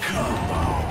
Come.